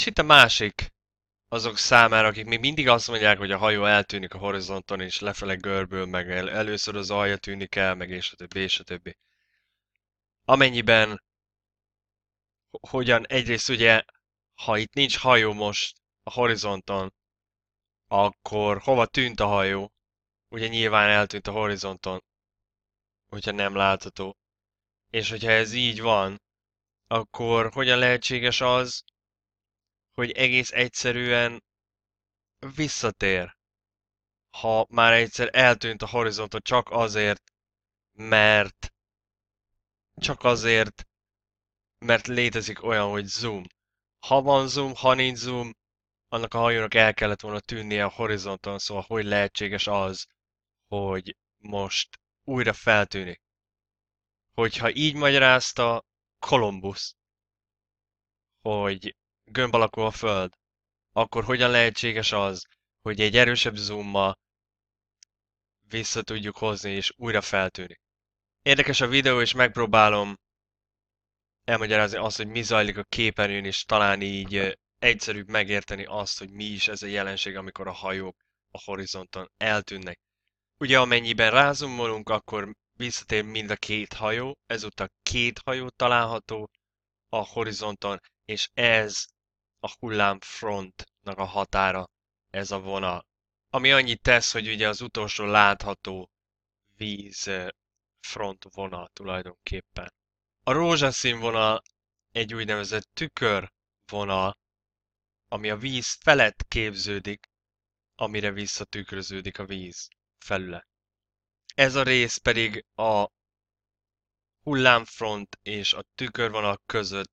És itt a másik, azok számára, akik még mindig azt mondják, hogy a hajó eltűnik a horizonton, és lefele görbül, meg el, először az alja tűnik el, meg és a többi, és a többi. Amennyiben hogyan egyrészt ugye, ha itt nincs hajó most a horizonton, akkor hova tűnt a hajó? Ugye nyilván eltűnt a horizonton, hogyha nem látható. És hogyha ez így van, akkor hogyan lehetséges az, hogy egész egyszerűen visszatér, ha már egyszer eltűnt a horizonton csak azért, mert csak azért, mert létezik olyan, hogy zoom. Ha van zoom, ha nincs zoom, annak a hajónak el kellett volna tűnnie a horizonton, szóval hogy lehetséges az, hogy most újra feltűnik. Hogyha így magyarázta Columbus, hogy gömb alakú a Föld, akkor hogyan lehetséges az, hogy egy erősebb zoommal vissza tudjuk hozni és újra feltűnik. Érdekes a videó, és megpróbálom elmagyarázni azt, hogy mi zajlik a képernyőn, és talán így egyszerűbb megérteni azt, hogy mi is ez a jelenség, amikor a hajók a horizonton eltűnnek. Ugye amennyiben rázumolunk, akkor visszatér mind a két hajó, ezúttal két hajó található a horizonton, és ez a hullámfrontnak a határa, ez a vonal. Ami annyit tesz, hogy ugye az utolsó látható víz front vonal tulajdonképpen. A rózsaszín vonal egy úgynevezett tükör vonal, ami a víz felett képződik, amire visszatükröződik a víz felület. Ez a rész pedig a hullámfront és a tükörvonal között,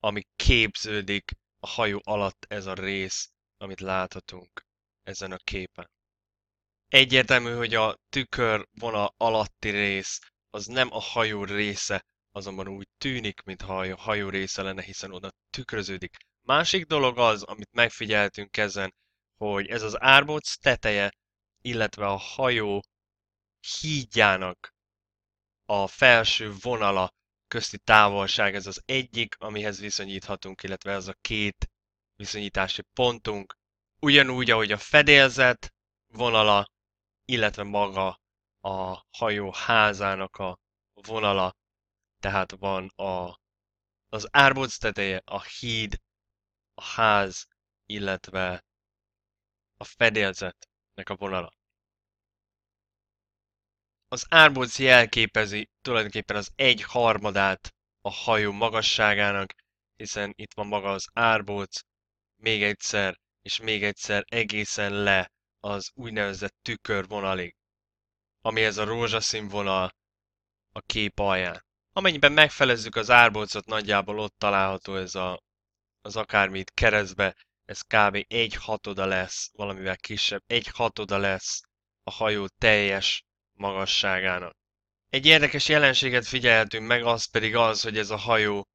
ami képződik a hajó alatt ez a rész, amit láthatunk ezen a képen. Egyértelmű, hogy a tükörvonal alatti rész az nem a hajó része, azonban úgy tűnik, mintha a hajó része lenne, hiszen oda tükröződik. Másik dolog az, amit megfigyeltünk ezen, hogy ez az árbóc teteje, illetve a hajó hídjának a felső vonala közti távolság, ez az egyik, amihez viszonyíthatunk, illetve ez a két viszonyítási pontunk. Ugyanúgy, ahogy a fedélzet vonala, illetve maga a hajó házának a vonala, tehát van a, az árbóc teteje, a híd, a ház, illetve a fedélzetnek a vonala. Az árbóc jelképezi tulajdonképpen az egy harmadát a hajó magasságának, hiszen itt van maga az árbóc, még egyszer, és még egyszer egészen le az úgynevezett tükörvonalig, ami ez a rózsaszín vonal a kép alján. Amennyiben megfelezzük az árbócot, nagyjából ott található ez a, az akármit keresztbe, ez kb. egy hatoda lesz, valamivel kisebb, egy hatoda lesz a hajó teljes magasságának. Egy érdekes jelenséget figyelhetünk meg, az pedig az, hogy ez a hajó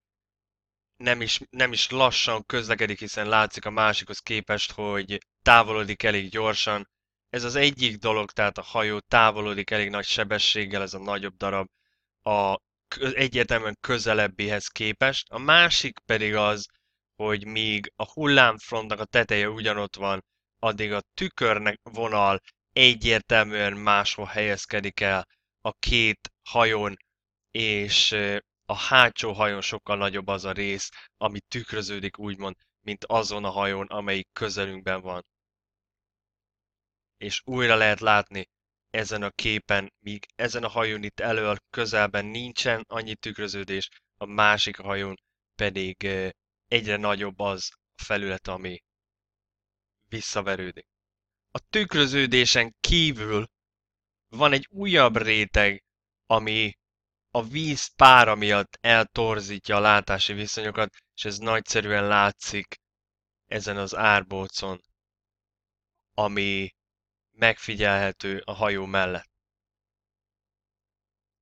nem is, nem is lassan közlekedik, hiszen látszik a másikhoz képest, hogy távolodik elég gyorsan. Ez az egyik dolog, tehát a hajó távolodik elég nagy sebességgel, ez a nagyobb darab a egyértelműen közelebbihez képest. A másik pedig az, hogy míg a hullámfrontnak a teteje ugyanott van, addig a tükörnek vonal egyértelműen máshol helyezkedik el a két hajón, és a hátsó hajón sokkal nagyobb az a rész, ami tükröződik úgymond, mint azon a hajón, amelyik közelünkben van. És újra lehet látni ezen a képen, míg ezen a hajón itt elől közelben nincsen annyi tükröződés, a másik hajón pedig egyre nagyobb az a felület, ami visszaverődik. A tükröződésen kívül van egy újabb réteg, ami a víz pára miatt eltorzítja a látási viszonyokat, és ez nagyszerűen látszik ezen az árbócon, ami megfigyelhető a hajó mellett.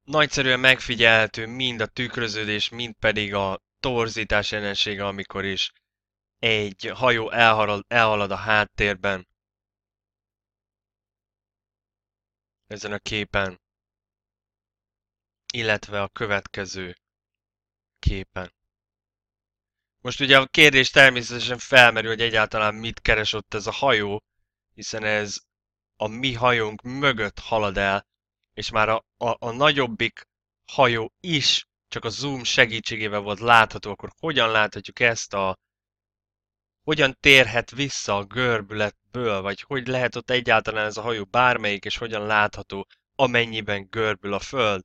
Nagyszerűen megfigyelhető mind a tükröződés, mind pedig a torzítás jelensége, amikor is egy hajó elhalad, elhalad a háttérben. Ezen a képen. Illetve a következő képen. Most ugye a kérdés természetesen felmerül, hogy egyáltalán mit keres ott ez a hajó, hiszen ez a mi hajónk mögött halad el, és már a, a, a nagyobbik hajó is csak a zoom segítségével volt látható, akkor hogyan láthatjuk ezt a... Hogyan térhet vissza a görbületből, vagy hogy lehet ott egyáltalán ez a hajó bármelyik, és hogyan látható, amennyiben görbül a föld.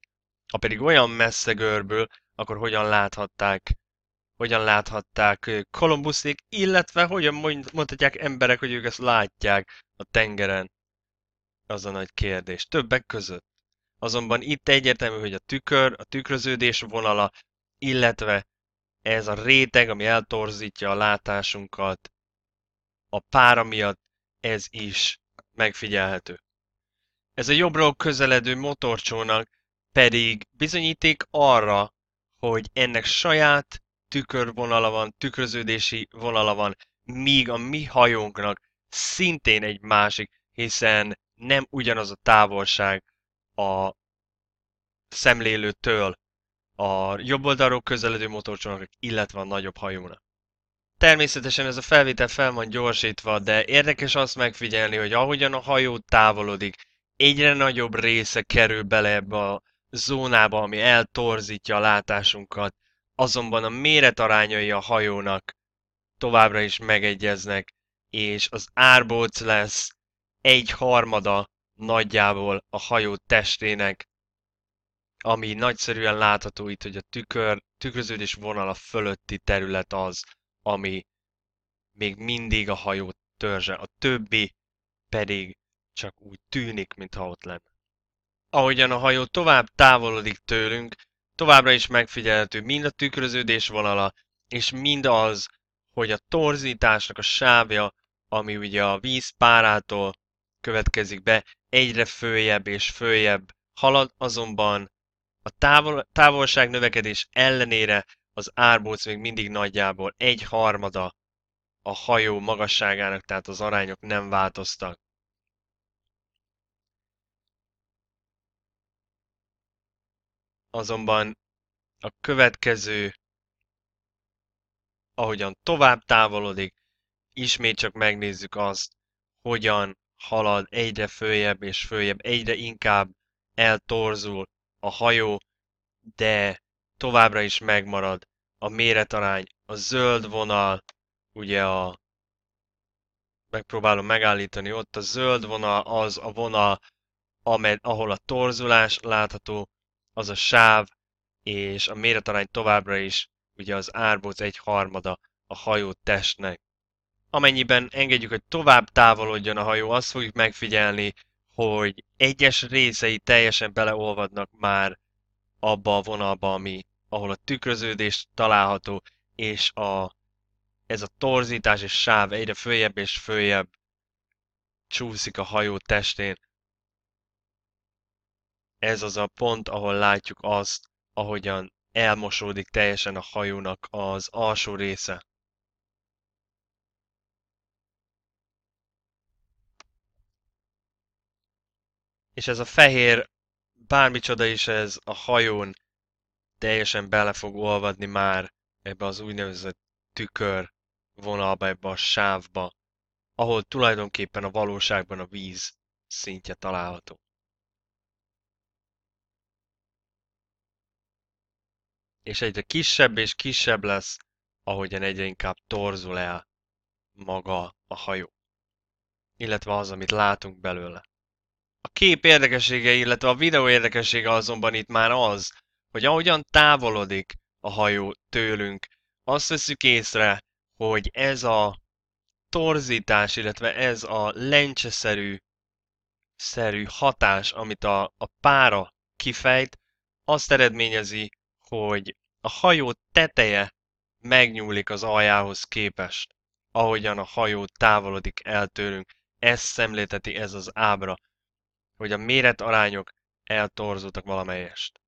Ha pedig olyan messze görbül, akkor hogyan láthatták hogyan láthatták Kolumbuszék, illetve hogyan mondhatják emberek, hogy ők ezt látják a tengeren. Az a nagy kérdés. Többek között. Azonban itt egyértelmű, hogy a tükör, a tükröződés vonala, illetve ez a réteg, ami eltorzítja a látásunkat, a pára miatt ez is megfigyelhető. Ez a jobbról közeledő motorcsónak pedig bizonyíték arra, hogy ennek saját tükörvonala van, tükröződési vonala van, míg a mi hajónknak szintén egy másik, hiszen nem ugyanaz a távolság a szemlélőtől a jobb oldalról közeledő motorcsónaknak, illetve a nagyobb hajónak. Természetesen ez a felvétel fel van gyorsítva, de érdekes azt megfigyelni, hogy ahogyan a hajó távolodik, egyre nagyobb része kerül bele ebbe a zónába, ami eltorzítja a látásunkat, azonban a méretarányai a hajónak továbbra is megegyeznek, és az árbóc lesz egy harmada nagyjából a hajó testének, ami nagyszerűen látható itt, hogy a tükör, tükröződés vonala fölötti terület az, ami még mindig a hajó törzse, a többi pedig csak úgy tűnik, mintha ott lenne. Ahogyan a hajó tovább távolodik tőlünk, továbbra is megfigyelhető mind a tükröződés vonala, és mind az, hogy a torzításnak a sávja, ami ugye a víz párától következik be, egyre följebb és följebb halad, azonban a távol, távolság növekedés ellenére az árbóc még mindig nagyjából egy harmada a hajó magasságának, tehát az arányok nem változtak. Azonban a következő, ahogyan tovább távolodik, ismét csak megnézzük azt, hogyan halad egyre följebb és följebb, egyre inkább eltorzul a hajó, de továbbra is megmarad a méretarány, a zöld vonal, ugye a megpróbálom megállítani, ott a zöld vonal az a vonal, amed, ahol a torzulás látható, az a sáv, és a méretarány továbbra is ugye az árbóc egy harmada a hajó testnek. Amennyiben engedjük, hogy tovább távolodjon a hajó, azt fogjuk megfigyelni, hogy egyes részei teljesen beleolvadnak már abba a vonalba, ami, ahol a tükröződés található, és a, ez a torzítás és sáv egyre följebb és följebb csúszik a hajó testén. Ez az a pont, ahol látjuk azt, ahogyan elmosódik teljesen a hajónak az alsó része. És ez a fehér, bármicsoda is ez a hajón teljesen bele fog olvadni már ebbe az úgynevezett tükör vonalba, ebbe a sávba, ahol tulajdonképpen a valóságban a víz szintje található. És egyre kisebb és kisebb lesz, ahogyan egyre inkább torzul el maga a hajó. Illetve az, amit látunk belőle. A kép érdekessége, illetve a videó érdekessége azonban itt már az, hogy ahogyan távolodik a hajó tőlünk, azt veszük észre, hogy ez a torzítás, illetve ez a lencseszerű szerű hatás, amit a, a pára kifejt, azt eredményezi, hogy a hajó teteje megnyúlik az aljához képest, ahogyan a hajó távolodik el tőlünk. Ezt szemlélteti ez az ábra, hogy a méretarányok eltorzultak valamelyest.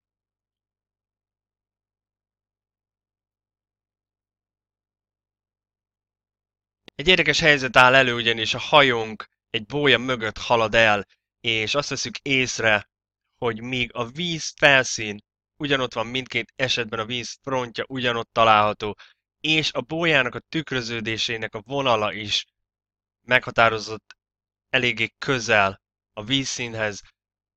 Egy érdekes helyzet áll elő, ugyanis a hajónk egy bója mögött halad el, és azt veszük észre, hogy míg a víz felszín ugyanott van mindkét esetben a víz frontja ugyanott található, és a bójának a tükröződésének a vonala is meghatározott eléggé közel a vízszínhez,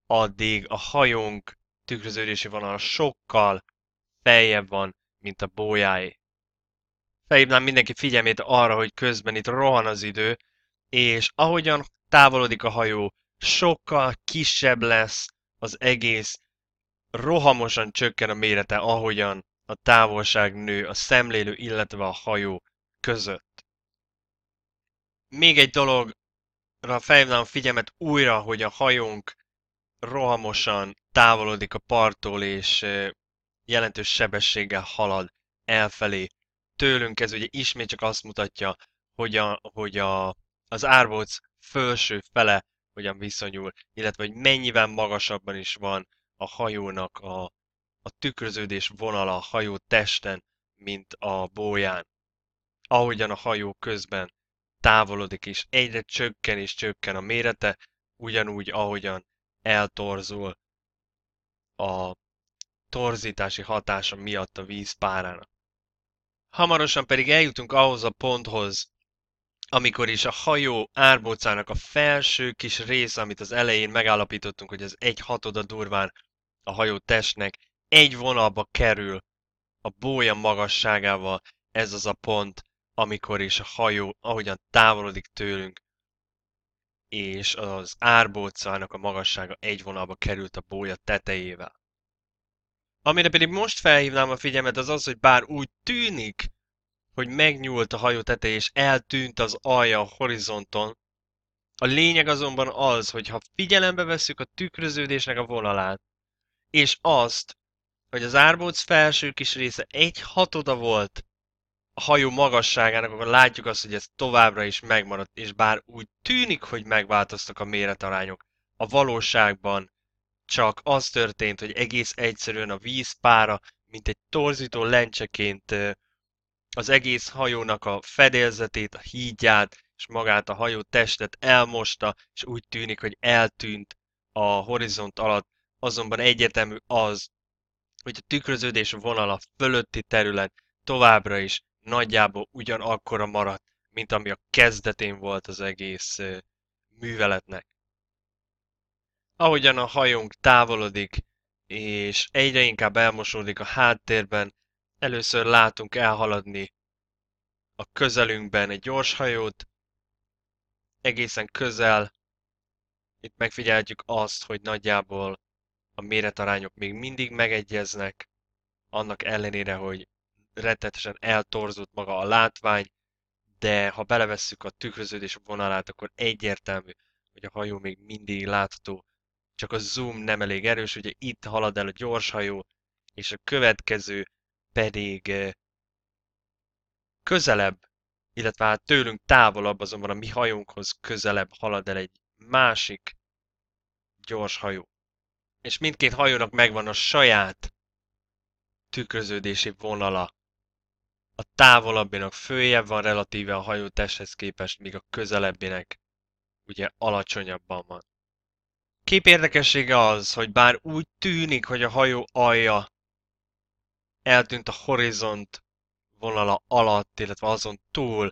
addig a hajónk tükröződési vonala sokkal feljebb van, mint a bójáé. Felhívnám mindenki figyelmét arra, hogy közben itt rohan az idő, és ahogyan távolodik a hajó, sokkal kisebb lesz az egész, rohamosan csökken a mérete, ahogyan a távolság nő a szemlélő, illetve a hajó között. Még egy dologra felhívnám figyelmet újra, hogy a hajónk rohamosan távolodik a parttól, és jelentős sebességgel halad elfelé. Tőlünk ez ugye ismét csak azt mutatja, hogy, a, hogy a, az árbóc felső fele hogyan viszonyul, illetve hogy mennyivel magasabban is van a hajónak a, a tükröződés vonala a hajó testen, mint a bóján. Ahogyan a hajó közben távolodik és egyre csökken és csökken a mérete, ugyanúgy ahogyan eltorzul a torzítási hatása miatt a víz párának. Hamarosan pedig eljutunk ahhoz a ponthoz, amikor is a hajó árbócának a felső kis része, amit az elején megállapítottunk, hogy ez egy hatoda durván a hajó testnek, egy vonalba kerül a bója magasságával, ez az a pont, amikor is a hajó ahogyan távolodik tőlünk, és az árbócának a magassága egy vonalba került a bója tetejével. Amire pedig most felhívnám a figyelmet az az, hogy bár úgy tűnik, hogy megnyúlt a hajó teteje és eltűnt az alja a horizonton, a lényeg azonban az, hogy ha figyelembe vesszük a tükröződésnek a vonalát, és azt, hogy az árbóc felső kis része egy hatoda volt hajó magasságának, akkor látjuk azt, hogy ez továbbra is megmaradt, és bár úgy tűnik, hogy megváltoztak a méretarányok, a valóságban csak az történt, hogy egész egyszerűen a vízpára, mint egy torzító lencseként az egész hajónak a fedélzetét, a hídját, és magát a hajó testet elmosta, és úgy tűnik, hogy eltűnt a horizont alatt. Azonban egyetemű az, hogy a tükröződés vonala fölötti terület továbbra is nagyjából ugyanakkora maradt, mint ami a kezdetén volt az egész műveletnek. Ahogyan a hajónk távolodik, és egyre inkább elmosódik a háttérben, először látunk elhaladni a közelünkben egy gyorshajót, egészen közel, itt megfigyelhetjük azt, hogy nagyjából a méretarányok még mindig megegyeznek, annak ellenére, hogy rettetesen eltorzult maga a látvány, de ha belevesszük a tükröződés vonalát, akkor egyértelmű, hogy a hajó még mindig látható csak a zoom nem elég erős, ugye itt halad el a gyorshajó, és a következő pedig közelebb, illetve hát tőlünk távolabb, azonban a mi hajónkhoz közelebb halad el egy másik gyors hajó. És mindkét hajónak megvan a saját tükröződési vonala. A távolabbinak följebb van relatíve a hajó testhez képest, míg a közelebbinek ugye alacsonyabban van. Kép érdekessége az, hogy bár úgy tűnik, hogy a hajó alja eltűnt a horizont vonala alatt, illetve azon túl,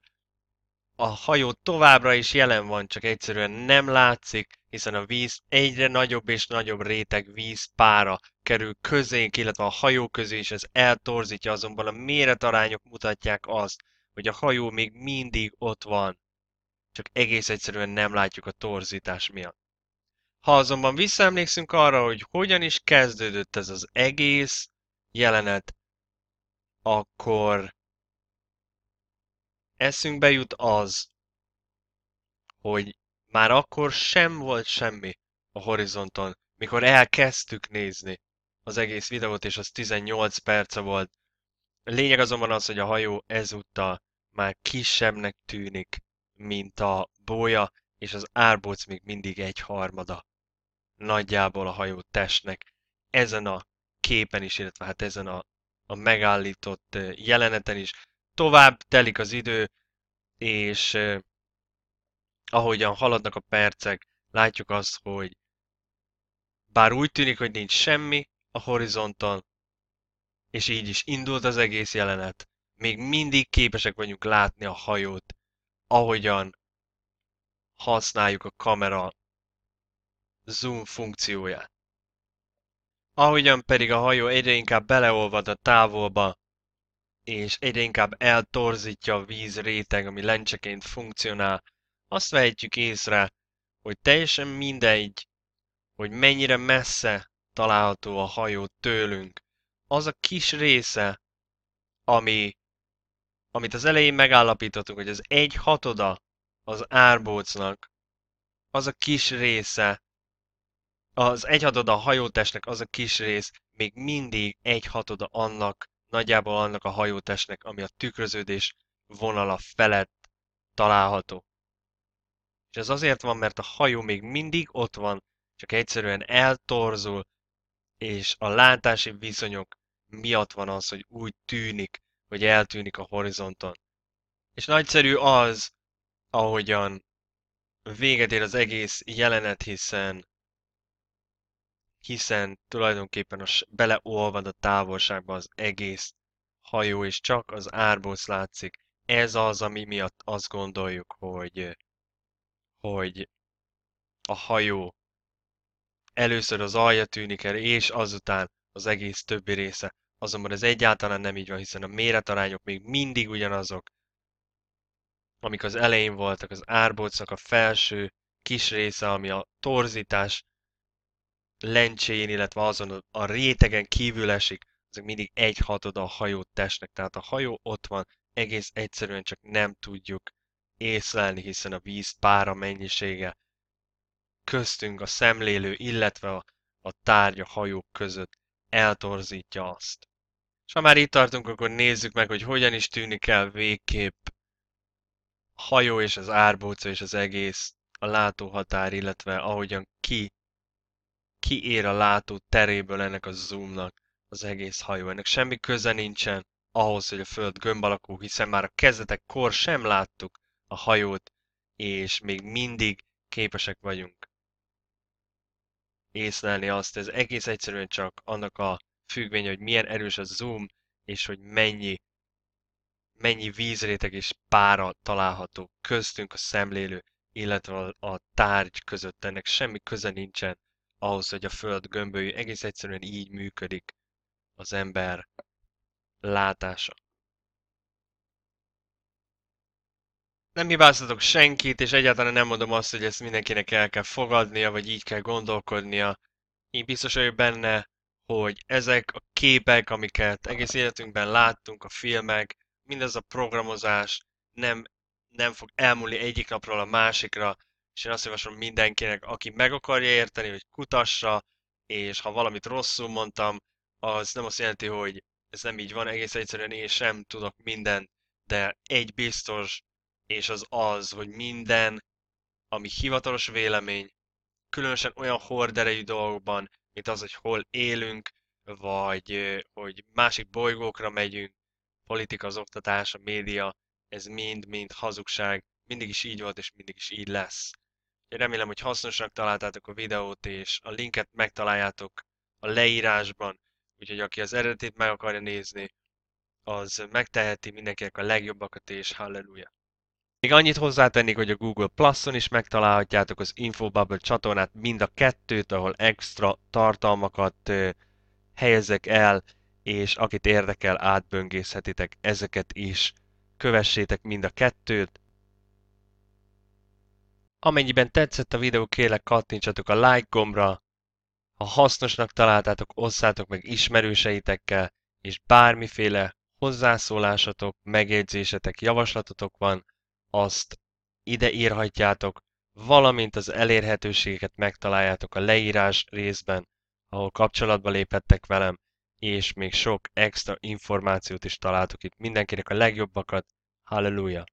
a hajó továbbra is jelen van, csak egyszerűen nem látszik, hiszen a víz egyre nagyobb és nagyobb réteg vízpára kerül közénk, illetve a hajó közé is ez eltorzítja, azonban a méretarányok mutatják azt, hogy a hajó még mindig ott van, csak egész egyszerűen nem látjuk a torzítás miatt. Ha azonban visszaemlékszünk arra, hogy hogyan is kezdődött ez az egész jelenet, akkor eszünkbe jut az, hogy már akkor sem volt semmi a horizonton, mikor elkezdtük nézni az egész videót, és az 18 perce volt. A lényeg azonban az, hogy a hajó ezúttal már kisebbnek tűnik, mint a bója, és az árbóc még mindig egy harmada nagyjából a hajó testnek ezen a képen is, illetve hát ezen a, a megállított jeleneten is. Tovább telik az idő, és eh, ahogyan haladnak a percek, látjuk azt, hogy bár úgy tűnik, hogy nincs semmi a horizonton, és így is indult az egész jelenet, még mindig képesek vagyunk látni a hajót, ahogyan használjuk a kamera zoom funkcióját. Ahogyan pedig a hajó egyre inkább beleolvad a távolba, és egyre inkább eltorzítja a víz réteg, ami lencseként funkcionál, azt vehetjük észre, hogy teljesen mindegy, hogy mennyire messze található a hajó tőlünk. Az a kis része, ami, amit az elején megállapítottunk, hogy az egy hatoda az árbócnak, az a kis része, az egyhatoda a hajótestnek az a kis rész még mindig egyhatoda annak, nagyjából annak a hajótestnek, ami a tükröződés vonala felett található. És ez azért van, mert a hajó még mindig ott van, csak egyszerűen eltorzul, és a látási viszonyok miatt van az, hogy úgy tűnik, hogy eltűnik a horizonton. És nagyszerű az, ahogyan véget ér az egész jelenet, hiszen hiszen tulajdonképpen a, beleolvad a távolságba az egész hajó, és csak az árbóc látszik. Ez az, ami miatt azt gondoljuk, hogy, hogy a hajó először az alja tűnik el, és azután az egész többi része. Azonban ez egyáltalán nem így van, hiszen a méretarányok még mindig ugyanazok, amik az elején voltak, az árbócnak a felső kis része, ami a torzítás lencsén, illetve azon a rétegen kívül esik, azok mindig egy hatod a hajó testnek. Tehát a hajó ott van, egész egyszerűen csak nem tudjuk észlelni, hiszen a víz pára mennyisége köztünk a szemlélő, illetve a, a tárgy a hajók között eltorzítja azt. És ha már itt tartunk, akkor nézzük meg, hogy hogyan is tűnik el végképp a hajó és az árbóca és az egész a látóhatár, illetve ahogyan ki kiér a látó teréből ennek a zoomnak az egész hajó. Ennek semmi köze nincsen ahhoz, hogy a Föld gömb alakú, hiszen már a kezdetekkor sem láttuk a hajót, és még mindig képesek vagyunk észlelni azt. Ez egész egyszerűen csak annak a függvény, hogy milyen erős a zoom, és hogy mennyi, mennyi vízréteg és pára található köztünk a szemlélő, illetve a tárgy között. Ennek semmi köze nincsen ahhoz, hogy a Föld gömbölyű egész egyszerűen így működik az ember látása. Nem hibáztatok senkit, és egyáltalán nem mondom azt, hogy ezt mindenkinek el kell fogadnia, vagy így kell gondolkodnia. Én biztos vagyok benne, hogy ezek a képek, amiket egész életünkben láttunk, a filmek, mindez a programozás nem, nem fog elmúlni egyik napról a másikra, és én azt javaslom mindenkinek, aki meg akarja érteni, hogy kutassa, és ha valamit rosszul mondtam, az nem azt jelenti, hogy ez nem így van, egész egyszerűen én sem tudok mindent, de egy biztos, és az az, hogy minden, ami hivatalos vélemény, különösen olyan horderejű dolgokban, mint az, hogy hol élünk, vagy hogy másik bolygókra megyünk, politika, az oktatás, a média, ez mind-mind hazugság, mindig is így volt, és mindig is így lesz. Remélem, hogy hasznosnak találtátok a videót, és a linket megtaláljátok a leírásban, úgyhogy aki az eredetét meg akarja nézni, az megteheti mindenkinek a legjobbakat, és halleluja! Még annyit hozzátennék, hogy a Google Plus-on is megtalálhatjátok az Infobubble csatornát, mind a kettőt, ahol extra tartalmakat helyezek el, és akit érdekel, átböngészhetitek ezeket is. Kövessétek mind a kettőt. Amennyiben tetszett a videó, kérlek kattintsatok a like gombra. Ha hasznosnak találtátok, osszátok meg ismerőseitekkel, és bármiféle hozzászólásatok, megjegyzésetek, javaslatotok van, azt ide írhatjátok, valamint az elérhetőségeket megtaláljátok a leírás részben, ahol kapcsolatba léphettek velem, és még sok extra információt is találtok itt. Mindenkinek a legjobbakat. Halleluja!